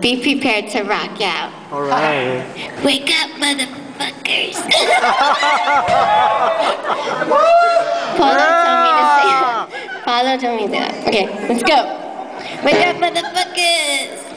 be prepared to rock out. All right. Wake up, motherfuckers. Paulo told me to ah! say that. Paulo told me that. Okay, let's go. Wake up, motherfuckers.